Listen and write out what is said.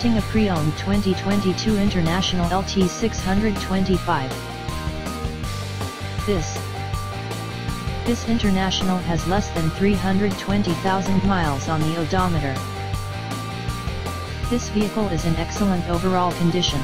Presenting a pre-owned 2022 International LT625. This This International has less than 320,000 miles on the odometer. This vehicle is in excellent overall condition.